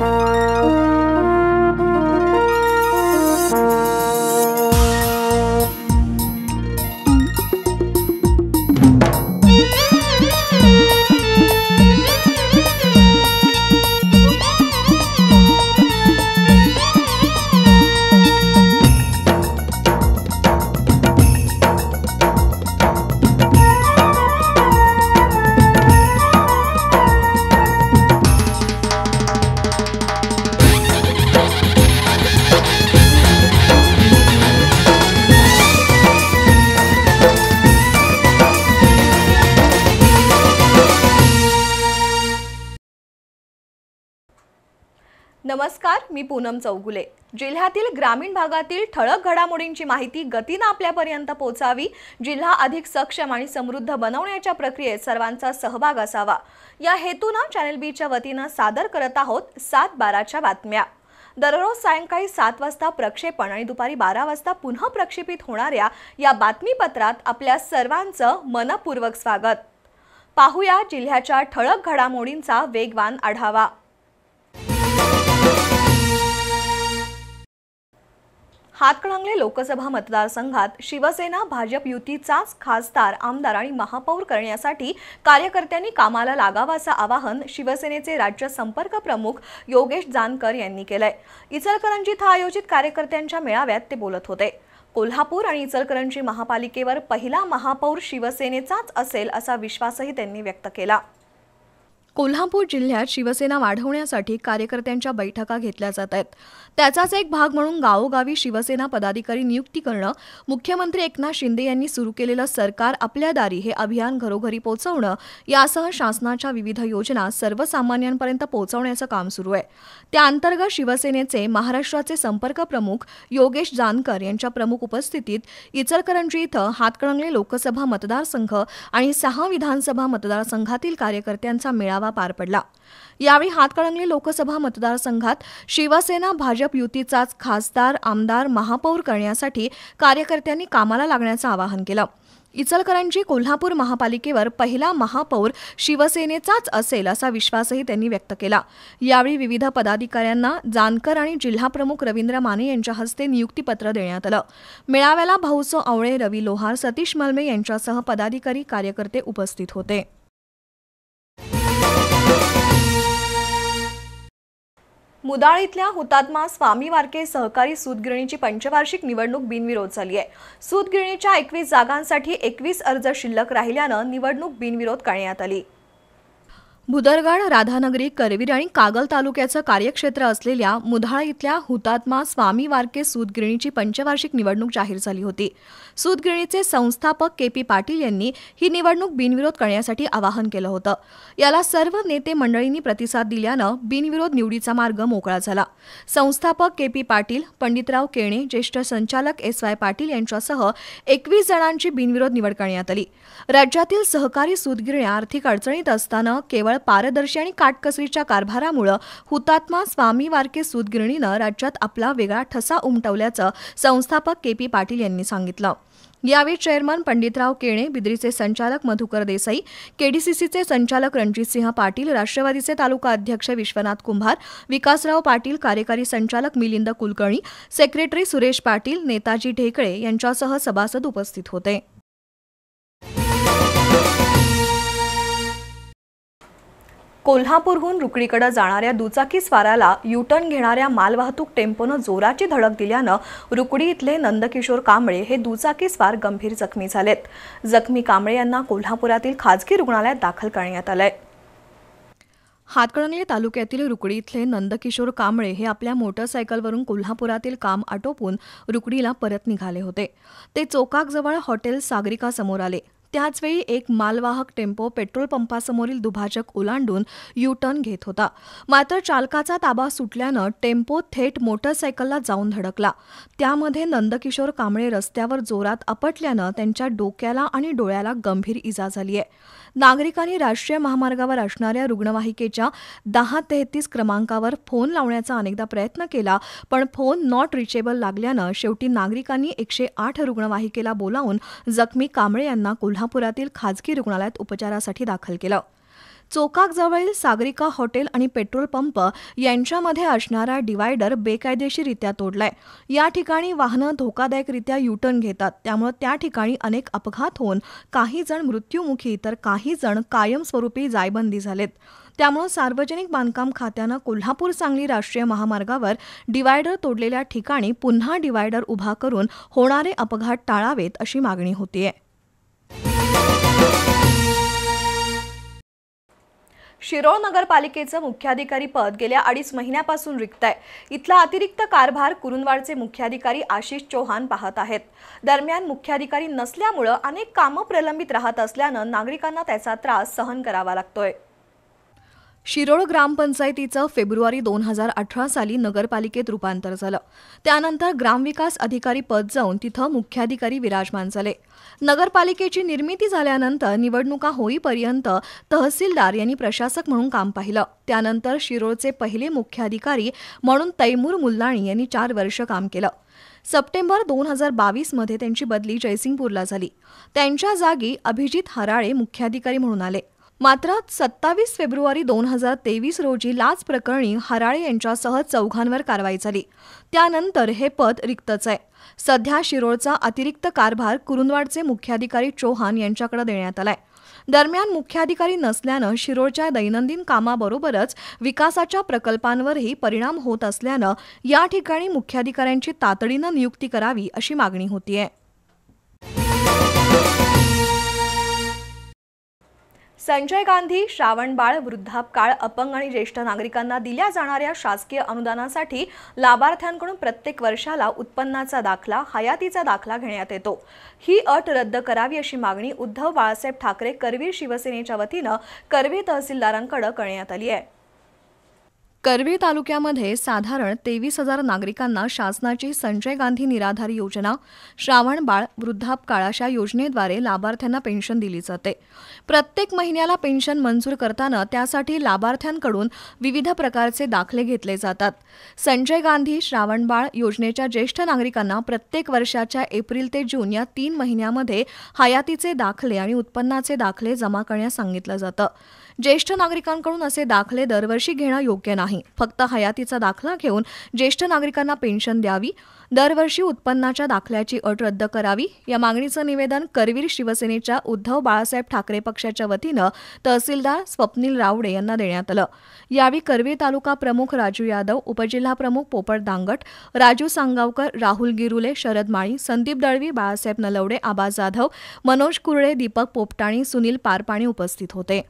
Bye. नमस्कार मी पूनम चौगुले. जिल्ह्यातील ग्रामीण भागातील ठळक घडामोडींची माहिती गतीनं आपल्यापर्यंत पोहोचावी जिल्हा अधिक सक्षम आणि समृद्ध बनवण्याच्या प्रक्रियेत सर्वांचा सहभाग असावा. या हेतूनं चॅनल बीच्या वतीनं सादर करत आहोत सात बाराच्या बातम्या. दररोज सायंकाळी सात वाजता प्रक्षेपण आणि दुपारी बारा वाजता पुन्हा प्रक्षेपित होणाऱ्या या बातमीपत्रात आपल्या सर्वांचं मनपूर्वक स्वागत. पाहूया जिल्ह्याच्या ठळक घडामोडींचा वेगवान आढावा. हातकणंगले लोकसभा मतदारसंघात शिवसेना भाजप युतीचाच खासदार आमदार आणि महापौर करण्यासाठी कार्यकर्त्यांनी कामाला लागावं असं आवाहन शिवसेनेचे राज्य संपर्क प्रमुख योगेश जानकर यांनी केलंय. इचलकरंजीत आयोजित कार्यकर्त्यांच्या मेळाव्यात ते बोलत होते. कोल्हापूर आणि इचलकरंजी महापालिकेवर पहिला महापौर शिवसेनेचाच असेल असा विश्वासही त्यांनी व्यक्त केला. कोल्हापूर जिल्ह्यात शिवसेना वाढवण्यासाठी कार्यकर्त्यांच्या बैठका घेतल्या जात आहेत. त्याचाच एक भाग म्हणून गावोगावी शिवसेना पदाधिकारी नियुक्ती करणं मुख्यमंत्री एकनाथ शिंदे यांनी सुरू केलेलं सरकार आपल्या दारी हे अभियान घरोघरी पोहोचवणं यासह शासनाच्या विविध योजना सर्वसामान्यांपर्यंत पोहोचवण्याचं काम सुरू आहे. त्या अंतर्गत शिवसेनेचे महाराष्ट्राचे संपर्क प्रमुख योगेश जानकर यांच्या प्रमुख उपस्थितीत इचलकरंजी इथं हातकणंगले लोकसभा मतदारसंघ आणि सहा विधानसभा मतदारसंघातील कार्यकर्त्यांचा मेळावा पार पडला. यावेळी हातकणंगले लोकसभा मतदारसंघात शिवसेना भाजप युतीचाच खासदार आमदार महापौर करण्यासाठी कार्यकर्त्यांनी कामाला लागण्याचं आवाहन केलं. इचलकरंजी कोल्हापूर महापालिकेवर पहिला महापौर शिवसेनेचाच असेल असा विश्वासही त्यांनी व्यक्त केला. यावेळी विविध पदाधिकाऱ्यांना जानकर आणि जिल्हाप्रमुख रवींद्र माने यांच्या हस्ते नियुक्तीपत्र देण्यात आलं. मेळाव्याला भाऊसो आवळे रवी लोहार सतीश मलमे यांच्यासह पदाधिकारी कार्यकर्ते उपस्थित होते. मुदाळ इथल्या हुतात्मा स्वामी वारके सहकारी सूतगिरणीची पंचवार्षिक निवडणूक बिनविरोध झाली आहे. सूतगिरणीच्या एकवीस जागांसाठी एकवीस अर्ज शिल्लक राहिल्यानं निवडणूक बिनविरोध करण्यात आली. भुदरगड राधानगरी करवीर आणि कागल तालुक्याचं कार्यक्षेत्र असलेल्या मुधाळ इथल्या हुतात्मा स्वामी वारके सूतगिरणीची पंचवार्षिक निवडणूक जाहीर झाली होती. सूतगिरणीचे संस्थापक के पी पाटील यांनी ही निवडणूक बिनविरोध करण्यासाठी आवाहन केलं होतं. याला सर्व नेते मंडळींनी प्रतिसाद दिल्यानं बिनविरोध निवडीचा मार्ग मोकळा झाला. संस्थापक के पी पाटील पंडितराव केणे ज्येष्ठ संचालक एस वाय पाटील यांच्यासह एकवीस जणांची बिनविरोध निवड करण्यात आली. राज्यातील सहकारी सूतगिरण्या आर्थिक अडचणीत असताना केवळ पारदर्शी आणि काटकसरीच्या कारभारामुळे हुतात्मा स्वामी वारके सूतगिरणीनं राज्यात आपला वेगळा ठसा उमटवल्याचं संस्थापक के पी पाटील यांनी सांगितलं. यावेळी चेअरमन पंडितराव केणे बिद्रीचे संचालक मधुकर देसाई केडीसीसीचे संचालक रणजितसिंह पाटील राष्ट्रवादीचे तालुका अध्यक्ष विश्वनाथ कुंभार विकासराव पाटील कार्यकारी संचालक मिलिंद कुलकर्णी सेक्रेटरी सुरेश पाटील नेताजी ढेकळे यांच्यासह सभासद उपस्थित होते. कोल्हापूरहून रुकडीकडे जाणाऱ्या दुचाकी स्वाराला युटर्न घेणाऱ्या मालवाहतूक टेम्पोनं जोराची धडक दिल्यानं रुकडी इथले नंदकिशोर कांबळे हे दुचाकी स्वार गंभीर जखमी झालेत. जखमी कांबळे यांना कोल्हापुरातील खाजगी रुग्णालयात दाखल करण्यात आलंय. हातकणंगले तालुक्यातील रुकडी इथले नंदकिशोर कांबळे हे आपल्या मोटरसायकलवरून कोल्हापुरातील काम आटोपून रुकडीला परत निघाले होते. ते चोकाकजवळ हॉटेल सागरिकासमोर आले. त्याचवेळी एक मालवाहक टेम्पो पेट्रोल पंपासमोरील दुभाजक ओलांडून यू टर्न घेत होता. मात्र चालकाचा ताबा सुटल्यानं टेम्पो थेट मोटरसायकलला जाऊन धडकला. त्यामध्ये नंदकिशोर कांबळे रस्त्यावर जोरात आपटल्यानं त्यांच्या डोक्याला आणि डोळ्याला गंभीर इजा झाली आहे नागरिकांनी राष्ट्रीय महामार्गावर असणाऱ्या रुग्णवाहिकेच्या दहा तेहतीस क्रमांकावर फोन लावण्याचा अनेकदा प्रयत्न केला पण फोन नॉट रिचेबल लागल्यानं शेवटी नागरिकांनी एकशे आठ रुग्णवाहिकेला बोलावून जखमी कांबळे यांना कोल्हापुरातील खाजगी रुग्णालयात उपचारासाठी दाखल केलं. चोकाकजवळील सागरिका हॉटेल आणि पेट्रोल पंप यांच्यामध्ये असणारा डिवायडर बेकायदेशीरित्या तोडलाय. या ठिकाणी वाहनं धोकादायकरित्या युटर्न घेतात. त्यामुळे त्या ठिकाणी अनेक अपघात होऊन काही जण मृत्यूमुखी तर काही जण कायमस्वरूपी जायबंदी झालेत. त्यामुळे सार्वजनिक बांधकाम खात्यानं कोल्हापूर सांगली राष्ट्रीय महामार्गावर डिवायडर तोडलेल्या ठिकाणी पुन्हा डिवायडर उभा करून होणारे अपघात टाळावेत अशी मागणी होतीये. शिरोळ नगरपालिकेचं मुख्याधिकारी पद गेल्या अडीच महिन्यापासून रिक्त आहे इथला अतिरिक्त कारभार कुरुंदवाडचे मुख्याधिकारी आशिष चौहान पाहत आहेत. दरम्यान मुख्याधिकारी नसल्यामुळं अनेक कामं प्रलंबित राहत असल्यानं नागरिकांना त्याचा त्रास सहन करावा लागतोय. शिरोळ ग्रामपंचायतीचं फेब्रुवारी दोन हजार अठरा साली नगरपालिकेत रूपांतर झालं. त्यानंतर ग्रामविकास अधिकारी पद जाऊन तिथं मुख्याधिकारी विराजमान झाले. नगरपालिकेची निर्मिती झाल्यानंतर निवडणुका होईपर्यंत तहसीलदार यांनी प्रशासक म्हणून काम पाहिलं. त्यानंतर शिरोळचे पहिले मुख्याधिकारी म्हणून तैमूर मुल्लाणी यांनी चार वर्ष काम केलं. सप्टेंबर दोन हजार बावीसमध्ये त्यांची बदली जयसिंगपूरला झाली. त्यांच्या जागी अभिजित हराळे मुख्याधिकारी म्हणून आले. मात्र सत्तावीस फेब्रुवारी दोन हजार तेवीस रोजी लाच प्रकरणी हराळे यांच्यासह चौघांवर कारवाई झाली. त्यानंतर हे पद रिक्तच आहे. सध्या शिरोळचा अतिरिक्त कारभार कुरुंदवाडचे मुख्याधिकारी चौहान यांच्याकडे देण्यात आलाय. दरम्यान मुख्याधिकारी नसल्यानं शिरोळच्या दैनंदिन कामाबरोबरच विकासाच्या प्रकल्पांवरही परिणाम होत असल्यानं या ठिकाणी मुख्याधिकाऱ्यांची तातडीनं नियुक्ती करावी अशी मागणी होतीये. संजय गांधी श्रावणबाळ वृद्धापकाळ अपंग आणि ज्येष्ठ नागरिकांना दिल्या जाणाऱ्या शासकीय अनुदानासाठी लाभार्थ्यांकडून प्रत्येक वर्षाला उत्पन्नाचा दाखला हयातीचा दाखला घेण्यात येतो. ही अट रद्द करावी अशी मागणी उद्धव बाळासाहेब ठाकरे करवीर शिवसेनेच्या वतीनं करवीर तहसीलदारांकडे करण्यात आली आहे. करवीर तालुक्यामध्ये साधारण तेवीस हजार नागरिकांना शासनाची संजय गांधी निराधार योजना श्रावण बाळ वृद्धापकाळ अशा योजनेद्वारे लाभार्थ्यांना पेन्शन दिली जाते. प्रत्येक महिन्याला पेन्शन मंजूर करताना त्यासाठी लाभार्थ्यांकडून विविध प्रकारचे दाखले घेतले जातात. संजय गांधी श्रावणबाळ योजनेच्या ज्येष्ठ नागरिकांना प्रत्येक वर्षाच्या एप्रिल ते जून या तीन महिन्यामध्ये हयातीचे दाखले आणि उत्पन्नाचे दाखले जमा करण्यास सांगितलं जातं. ज्येष्ठ नागरिकांकडून असे दाखले दरवर्षी घेणं योग्य नाही. फक्त हयातीचा दाखला घेऊन ज्येष्ठ नागरिकांना पेन्शन द्यावी दरवर्षी उत्पन्नाच्या दाखल्याची अट रद्द करावी या मागणीचं निवेदन करवीर शिवसेनेच्या उद्धव बाळासाहेब ठाकरे पक्षाच्या वतीनं तहसीलदार स्वप्नील रावडे यांना देण्यात आलं. यावेळी करवीर तालुका प्रमुख राजू यादव उपजिल्हा प्रमुख पोपट दांगट राजू सांगावकर राहुल गिरुले शरद माळी संदीप दळवी बाळासाहेब नलवडे आबा जाधव मनोज कुर्डे दीपक पोपटाणी सुनील पारपाणी उपस्थित होते.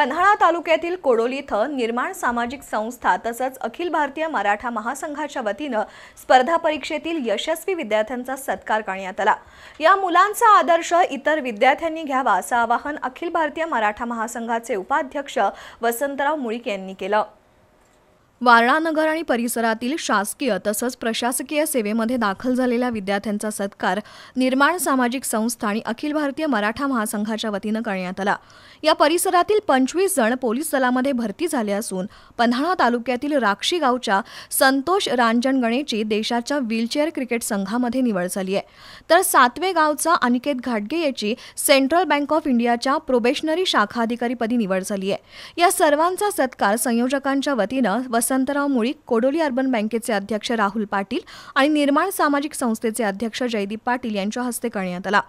पन्हाळा तालुक्यातील कोडोली इथं निर्माण सामाजिक संस्था तसंच अखिल भारतीय मराठा महासंघाच्या वतीनं स्पर्धा परीक्षेतील यशस्वी विद्यार्थ्यांचा सत्कार करण्यात आला. या मुलांचा आदर्श इतर विद्यार्थ्यांनी घ्यावा असं आवाहन अखिल भारतीय मराठा महासंघाचे उपाध्यक्ष वसंतराव मुळीक यांनी केलं. वारणानगर आणि परिसरातील शासकीय तसंच प्रशासकीय सेवेमध्ये दाखल झालेल्या विद्यार्थ्यांचा सत्कार निर्माण सामाजिक संस्था आणि अखिल भारतीय मराठा महासंघाच्या वतीनं करण्यात आला. या परिसरातील पंचवीस जण पोलीस दलामध्ये भरती झाले असून पन्हाळा तालुक्यातील राक्षी गावच्या संतोष रांजण गणेची देशाच्या व्हीलचेअर क्रिकेट संघामध्ये निवड झाली आहे. तर सातवे गावचा अनिकेत घाटगे याची सेंट्रल बँक ऑफ इंडियाच्या प्रोबेशनरी शाखा अधिकारीपदी निवड झाली आहे. या सर्वांचा सत्कार संयोजकांच्या वतीनं वसंतराव मुळीक कोडोली अर्बन बँकेचे अध्यक्ष राहुल पाटील आणि निर्माण सामाजिक संस्थेचे अध्यक्ष जयदीप पाटील यांच्या हस्ते करण्यात आला.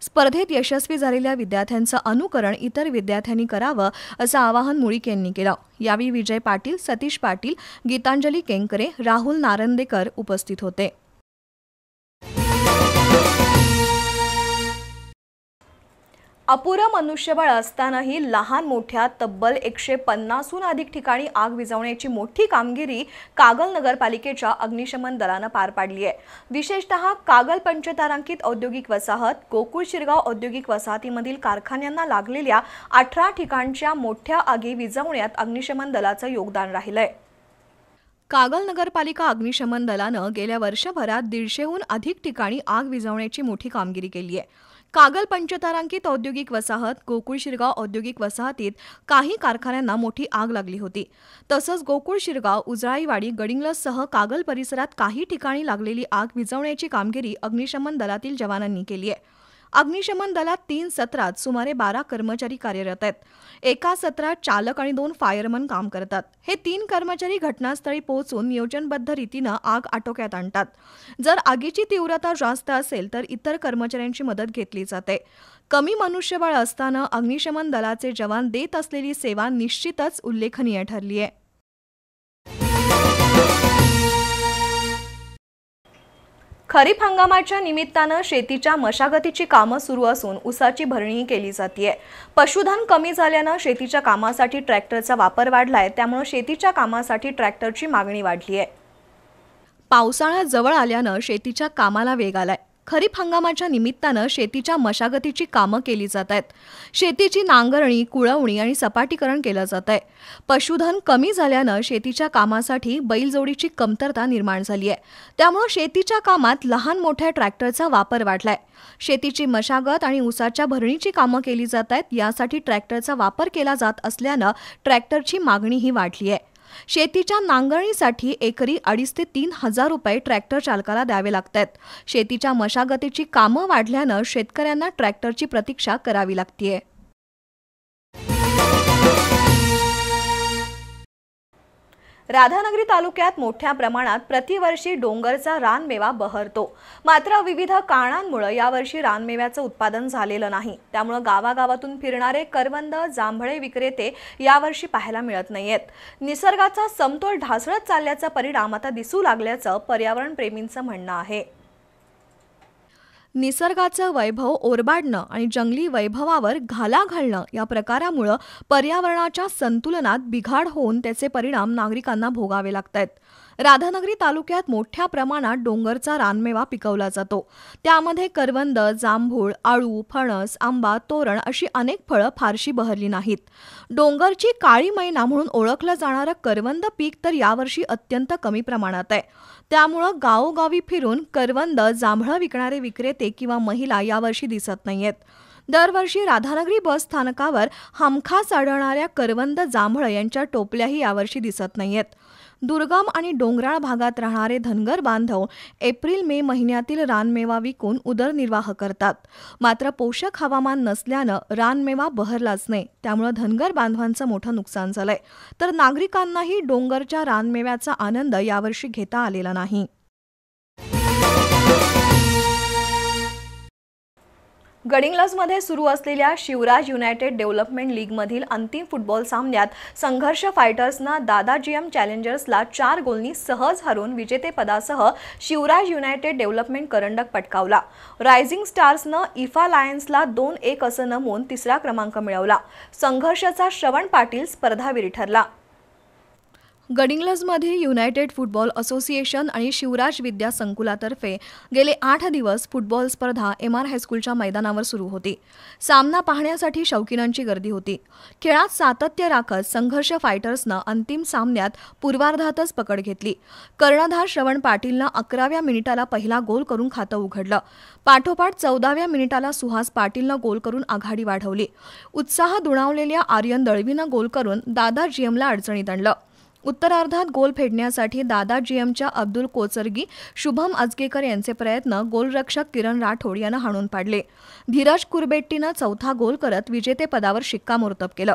स्पर्धेत यशस्वी झालेल्या विद्यार्थ्यांचं अनुकरण इतर विद्यार्थ्यांनी करावं असं आवाहन मुळीक यांनी केलं. यावेळी विजय पाटील सतीश पाटील गीतांजली केंकरे राहुल नारंदेकर उपस्थित होते. अपुरं मनुष्यबळ असतानाही लहान मोठ्या तब्बल एकशे पन्नासहून अधिक ठिकाणी आग विझवण्याची मोठी कामगिरी कागल नगरपालिकेच्या अग्निशमन दलानं पार पाडली आहे. विशेषतः कागल पंचतारांकित औद्योगिक वसाहत गोकुळ शिरगाव औद्योगिक वसाहतीमधील कारखान्यांना लागलेल्या अठरा ठिकाणच्या मोठ्या आगी विझवण्यात अग्निशमन दलाचं योगदान राहिलंय. कागल नगरपालिका अग्निशमन दलानं गेल्या वर्षभरात दीडशेहून अधिक ठिकाणी आग विझवण्याची मोठी कामगिरी केली आहे. कागल पंचतारांकित औद्योगिक वसाहत गोकुळ शिरगाव औद्योगिक वसाहतीत काही कारखान्यांना मोठी आग लागली होती. तसंच गोकुळ शिरगाव उजळाईवाडी गडिंग्लजसह कागल परिसरात काही ठिकाणी लागलेली आग विझवण्याची कामगिरी अग्निशमन दलातील जवानांनी केली आहे. अग्निशमन दलात तीन सत्रात सुमारे बारा कर्मचारी कार्यरत आहेत. एका सत्रात चालक आणि दोन फायरमन काम करतात. हे तीन कर्मचारी घटनास्थळी पोहोचून नियोजनबद्ध रीतीनं आग आटोक्यात आणतात. जर आगीची तीव्रता जास्त असेल तर इतर कर्मचाऱ्यांची मदत घेतली जाते. कमी मनुष्यबळ असताना अग्निशमन दलाचे जवान देत असलेली सेवा निश्चितच उल्लेखनीय ठरली आहे खरीप हंगामाच्या निमित्तानं शेतीच्या मशागतीची कामं सुरू असून उसाची भरणीही केली जाते पशुधन कमी झाल्यानं शेतीच्या कामासाठी ट्रॅक्टरचा वापर वाढलाय त्यामुळे शेतीच्या कामासाठी ट्रॅक्टरची मागणी वाढली आहे पावसाळा जवळ आल्यानं शेतीच्या कामाला वेग आलाय. खरीप हंगामाच्या निमित्तानं शेतीच्या मशागतीची कामं केली जात आहेत. शेतीची नांगरणी कुळवणी आणि सपाटीकरण केलं जात आहे. पशुधन कमी झाल्यानं शेतीच्या कामासाठी बैलजोडीची कमतरता निर्माण झाली आहे. त्यामुळं शेतीच्या कामात लहान मोठ्या ट्रॅक्टरचा वापर वाढलाय. शेतीची मशागत आणि ऊसाच्या भरणीची कामं केली जात आहेत. यासाठी ट्रॅक्टरचा वापर केला जात असल्यानं ट्रॅक्टरची मागणीही वाढली आहे. शेतीच्या नांगरणीसाठी एकरी अडीच ते तीन हजार रुपये ट्रॅक्टर चालकाला द्यावे लागतात. शेतीच्या मशागतीची कामं वाढल्यानं शेतकऱ्यांना ट्रॅक्टरची प्रतीक्षा करावी लागतीये. राधानगरी तालुक्यात मोठ्या प्रमाणात प्रतिवर्षी डोंगरचा रानमेवा बहरतो. मात्र विविध कारणांमुळे यावर्षी रानमेव्याचं उत्पादन झालेलं नाही. त्यामुळं गावागावातून फिरणारे करवंद जांभळे विक्रेते यावर्षी पाहायला मिळत नाहीयेत. निसर्गाचा समतोल ढासळत चालल्याचा परिणाम आता दिसू लागल्याचं पर्यावरण प्रेमींचं म्हणणं आहे. निसर्गाचं वैभव ओरबाडणं आणि जंगली वैभवावर घाला घालणं या प्रकारामुळं पर्यावरणाच्या संतुलनात बिघाड होऊन त्याचे परिणाम नागरिकांना भोगावे लागत आहेत राधानगरी तालुक्यात मोठ्या प्रमाणात डोंगरचा रानमेवा पिकवला जातो. त्यामध्ये करवंद जांभूळ आळू फणस आंबा तोरण अशी अनेक फळं फारशी बहरली नाहीत. डोंगरची काळी मैना म्हणून ओळखलं जाणारं करवंद पीक तर यावर्षी अत्यंत कमी प्रमाणात आहे. त्यामुळं गावोगावी फिरून करवंद जांभळं विकणारे विक्रेते किंवा महिला यावर्षी दिसत नाहीयेत. दरवर्षी राधानगरी बस स्थानकावर हमखास आढळणाऱ्या करवंद जांभळ यांच्या टोपल्याही यावर्षी दिसत नाहीयेत. दुर्गम आणि डोंगराळ भागात राहणारे धनगर बांधव एप्रिल मे महिन्यातील रानमेवा विकून उदरनिर्वाह करतात. मात्र पोषक हवामान नसल्यानं रानमेवा बहरलाच नाही. त्यामुळं धनगर बांधवांचं मोठं नुकसान झालंय. तर नागरिकांनाही डोंगरच्या रानमेव्याचा आनंद यावर्षी घेता आलेला नाही. गडिंग्लजमध्ये सुरू असलेल्या शिवराज युनायटेड डेव्हलपमेंट लीगमधील अंतिम फुटबॉल सामन्यात संघर्ष फायटर्सनं दादा चॅलेंजर्सला चार गोलनी सहज हरून विजेतेपदासह शिवराज युनायटेड डेव्हलपमेंट करंडक पटकावला. रायझिंग स्टार्सनं इफा लायन्सला दोन एक असं नमून तिसरा क्रमांक मिळवला. संघर्षाचा श्रवण पाटील स्पर्धावीर ठरला. गडिंग्लजमध्ये युनायटेड फुटबॉल असोसिएशन आणि शिवराज विद्या संकुलातर्फे गेले आठ दिवस फुटबॉल स्पर्धा एम आर हायस्कूलच्या मैदानावर सुरू होती. सामना पाहण्यासाठी शौकीनांची गर्दी होती. खेळात सातत्य राखत संघर्ष फायटर्सनं अंतिम सामन्यात पूर्वार्धातच पकड घेतली. कर्णधार श्रवण पाटीलनं अकराव्या मिनिटाला पहिला गोल करून खातं उघडलं. पाठोपाठ चौदाव्या मिनिटाला सुहास पाटीलनं गोल करून आघाडी वाढवली. उत्साह दुणावलेल्या आर्यन दळवीनं गोल करून दादा जीएमला अडचणीत आणलं. उत्तरार्धात गोल फेडण्यासाठी दादा जीएमच्या अब्दुल कोचरगी शुभम अजगेकर यांचे प्रयत्न गोलरक्षक किरण राठोड यांना हाणून पाडले. धीरज कुरबेट्टीनं चौथा गोल करत विजेतेपदावर शिक्कामोर्तब केलं.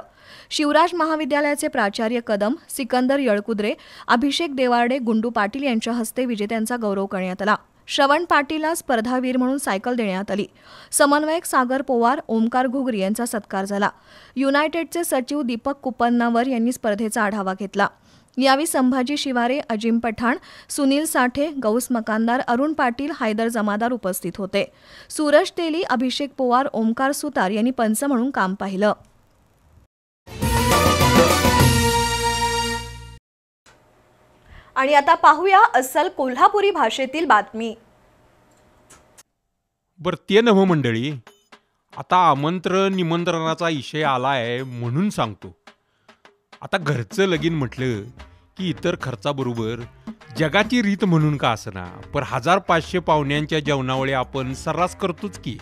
शिवराज महाविद्यालयाचे प्राचार्य कदम सिकंदर यळकुद्रे अभिषेक देवार्डे गुंडू पाटील यांच्या हस्ते विजेत्यांचा गौरव करण्यात आला. श्रवण पाटीलला स्पर्धावीर म्हणून सायकल देण्यात आली. समन्वयक सागर पोवार ओमकार घुगरी यांचा सत्कार झाला. युनायटेडचे सचिव दीपक कुपन्नावर यांनी स्पर्धेचा आढावा घेतला. यावेळी संभाजी शिवारे अजिम पठाण सुनील साठे गौस मकानदार अरुण पाटील हैदर जमादार उपस्थित होते. सूरज तेली अभिषेक पोवार ओमकार सुतार यांनी पंच म्हणून काम पाहिलं. आणि आता पाहूया अस्सल कोल्हापुरी भाषेतील बातमी. बर ते नव हो मंडळी आता आमंत्रण निमंत्रणाचा विषय आलाय म्हणून सांगतो. आता घरचं लगीन म्हटलं की इतर खर्चाबरोबर जगाची रीत म्हणून का असना पर हजार पाचशे पाहुण्यांच्या जेवणावळे आपण सर्रास करतोच की.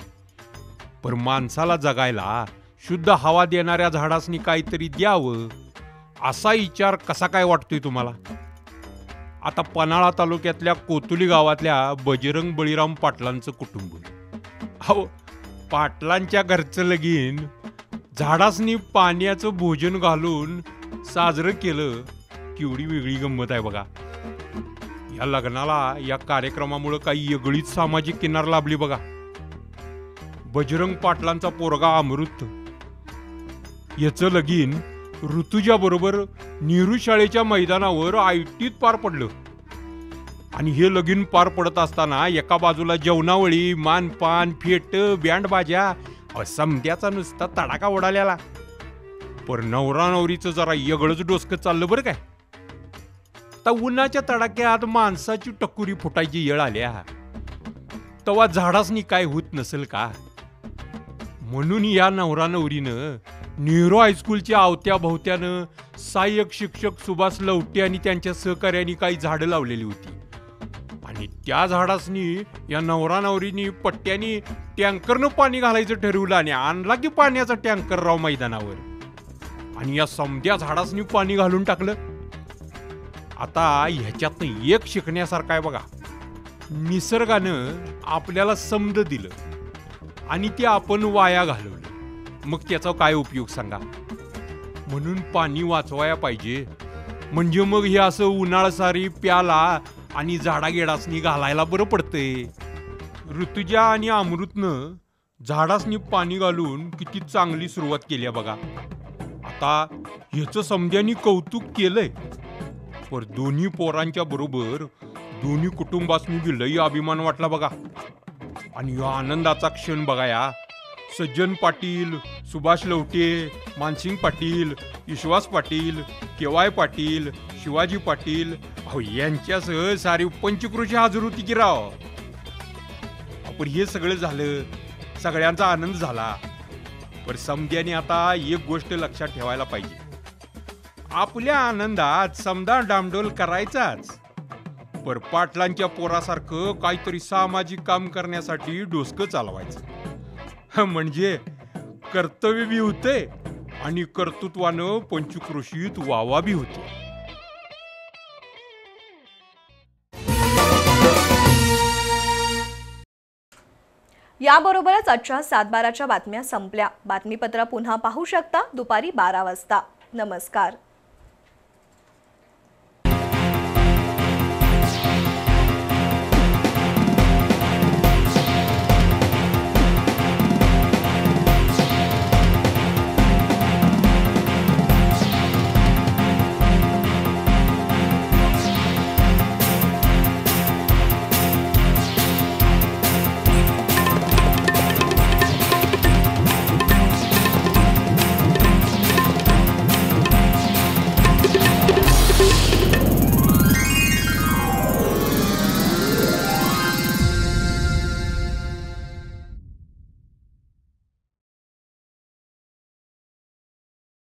पर माणसाला जगायला शुद्ध हवा देणाऱ्या झाडासनी काहीतरी द्यावं असा विचार कसा काय वाटतोय तुम्हाला? आता पन्हाळा तालुक्यातल्या कोतुली गावातल्या बजरंग बळीराम पाटलांचं कुटुंब. अहो पाटलांच्या घरचं लगीन झाडासनी पाण्याचं भोजन घालून साजरं केलं केवढी वेगळी गंमत आहे बघा. या लग्नाला या कार्यक्रमामुळं काही वेगळीच सामाजिक किनार लाभली बघा. बजरंग पाटलांचा पोरगा अमृत. याचं लगीन ऋतुजा बरोबर नेहरू शाळेच्या मैदानावर आयटीत पार पडलं. आणि हे लगीन पार पडत असताना एका बाजूला जेवणावळी मानपान फेट बँड बाजा नुसता तडाखा उडाल्याला पर नवरा नवरीचं जरा येगळंच डोसकं चाललं बरं काय? तर उन्हाच्या तडाक्यात माणसाची टकुरी फुटायची येळ आल्या तवा झाडासनी काय होत नसेल का? म्हणून या नवरा नवरीनं नेहरू हायस्कूलच्या आवत्या भोवत्यानं सहाय्यक शिक्षक सुभाष लवटे आणि त्यांच्या सहकार्याने काही झाडं लावलेली होती. आणि त्या झाडासनी या नवरा नवरीनी पट्ट्यानी टँकरनं पाणी घालायचं ठरवलं आणि आणला की पाण्याचा टँकर राव मैदानावर. आणि या समद्या झाडासनी पाणी घालून टाकलं. आता ह्याच्यातनं एक शिकण्यासारखं आहे बघा. निसर्गानं आपल्याला समद दिलं आणि ते आपण वाया घालवलं. मग त्याचा काय उपयोग सांगा? म्हणून पाणी वाचवाया पाहिजे. म्हणजे मग हे असं उन्हाळसारी प्याला आणि झाडागेडासनी घालायला बरं पडतंय. ऋतुजा आणि अमृतनं झाडासनी पाणी घालून किती चांगली सुरुवात केली आहे बघा. आता ह्याचं समद्यानी कौतुक केलंय. पर दोन्ही पोरांच्या बरोबर दोन्ही कुटुंबासनी बी लई अभिमान वाटला बघा. आणि या आनंदाचा क्षण बघा या सज्जन पाटील सुभाष लवटे मानसिंग पाटील विश्वास पाटील केवाय पाटील शिवाजी पाटील अहो यांच्यासह सारी पंचकृषी हजर होती की राव. पण हे सगळं झालं सगळ्यांचा आनंद झाला. पण समध्याने आता एक गोष्ट लक्षात ठेवायला पाहिजे. आपल्या आनंदात समदा डामडोल करायचाच. पर पाटलांच्या पोरासारखं काहीतरी सामाजिक काम करण्यासाठी डोसकं चालवायचं. म्हणजे कर्तव्य बी होते आणि कर्तृत्वानं पंचकृषीत वावा बी होते. याबरोबरच आजच्या सातबाराच्या बातम्या संपल्या. बातमीपत्र पुन्हा पाहू शकता दुपारी बारा वाजता. नमस्कार.